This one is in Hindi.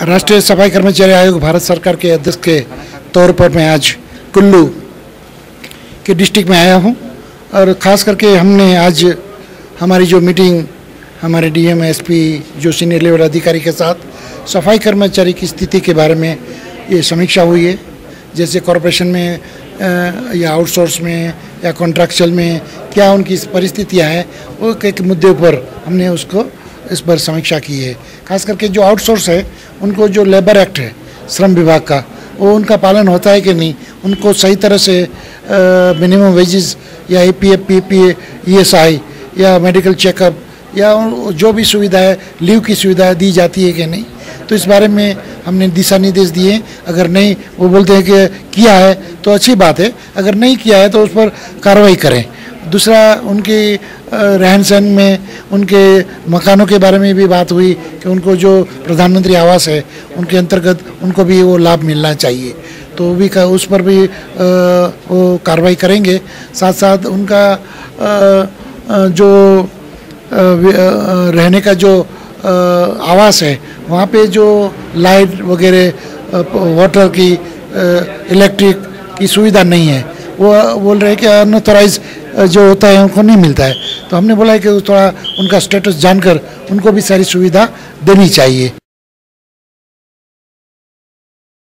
राष्ट्रीय सफ़ाई कर्मचारी आयोग भारत सरकार के अध्यक्ष के तौर पर मैं आज कुल्लू के डिस्ट्रिक्ट में आया हूँ। और ख़ास करके हमने आज हमारी जो मीटिंग, हमारे डीएम, एसपी, जो सीनियर लेवल अधिकारी के साथ सफ़ाई कर्मचारी की स्थिति के बारे में ये समीक्षा हुई है। जैसे कॉरपोरेशन में या आउटसोर्स में, या कॉन्ट्रैक्चुअल में क्या उनकी परिस्थितियाँ हैं, वो एक मुद्दे पर हमने उसको इस पर समीक्षा की है। खास करके जो आउटसोर्स है, उनको जो लेबर एक्ट है, श्रम विभाग का, वो उनका पालन होता है कि नहीं? उनको सही तरह से मिनिमम वेजेस या A P F P P I या मेडिकल चेकअप या जो भी सुविधा है लीव की सुविधा दी जाती है कि नहीं? तो इस बारे में हमने दिशा निर्देश दिए अगर नहीं, वो बोलते हैं कि किया है तो अच्छी बात है। अगर नहीं किया है तो उस पर कार्रवाई करें। दूसरा उनकी रहन सहन में, उनके मकानों के बारे में भी बात हुई कि उनको जो प्रधानमंत्री आवास है, उनके अंतर्गत उनको भी वो लाभ मिलना चाहिए। तो भी का, उस पर भी वो कार्रवाई करेंगे। साथ साथ उनका जो रहने का जो आवास है, वहाँ पे जो लाइट वगैरह वाटर की इलेक्ट्रिक की सुविधा नहीं है, वो, बोल रहे हैं कि अनऑथोराइज जो होता है, उनको नहीं मिलता है। तो हमने बोला है कि थोड़ा उनका स्टेटस जानकर उनको भी सारी सुविधा देनी चाहिए।